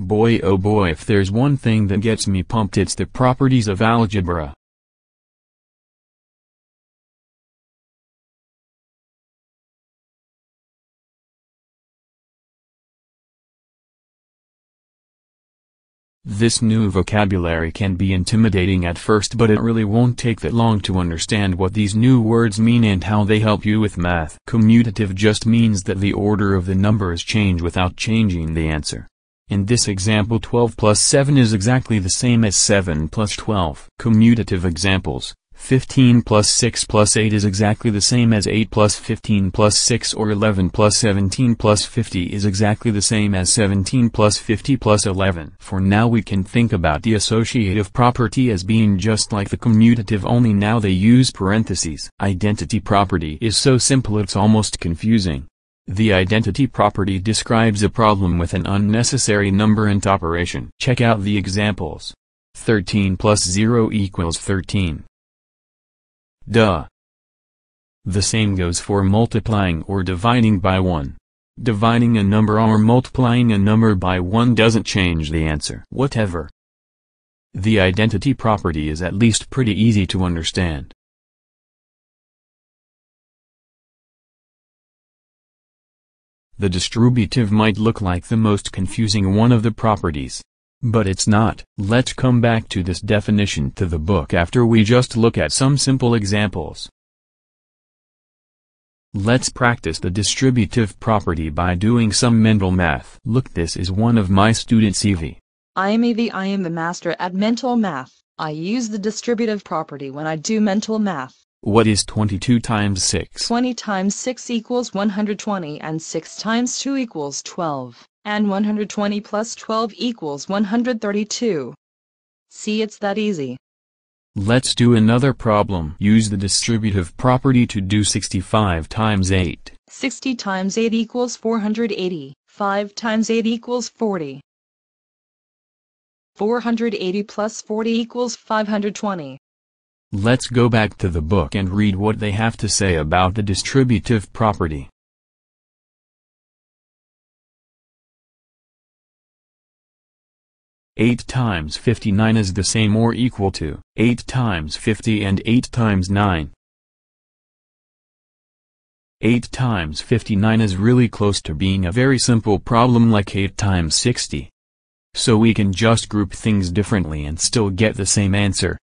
Boy oh boy if there's one thing that gets me pumped it's the properties of algebra. This new vocabulary can be intimidating at first but it really won't take that long to understand what these new words mean and how they help you with math. Commutative just means that the order of the numbers change without changing the answer. In this example 12 plus 7 is exactly the same as 7 plus 12. Commutative examples 15 plus 6 plus 8 is exactly the same as 8 plus 15 plus 6 or 11 plus 17 plus 50 is exactly the same as 17 plus 50 plus 11. For now we can think about the associative property as being just like the commutative only now they use parentheses. Identity property is so simple it's almost confusing. The identity property describes a problem with an unnecessary numberant operation. Check out the examples. 13 plus 0 equals 13. Duh. The same goes for multiplying or dividing by 1. Dividing a number or multiplying a number by 1 doesn't change the answer. Whatever. The identity property is at least pretty easy to understand. The distributive might look like the most confusing one of the properties. But it's not. Let's come back to this definition to the book after we just look at some simple examples. Let's practice the distributive property by doing some mental math. Look this is one of my students Evie. I am Evie I am the master at mental math. I use the distributive property when I do mental math. What is 22 times 6? 20 times 6 equals 120 and 6 times 2 equals 12. And 120 plus 12 equals 132. See it's that easy. Let's do another problem. Use the distributive property to do 65 times 8. 60 times 8 equals 480. 5 times 8 equals 40. 480 plus 40 equals 520. Let's go back to the book and read what they have to say about the distributive property. 8 times 59 is the same or equal to 8 times 50 and 8 times 9. 8 times 59 is really close to being a very simple problem like 8 times 60. So we can just group things differently and still get the same answer.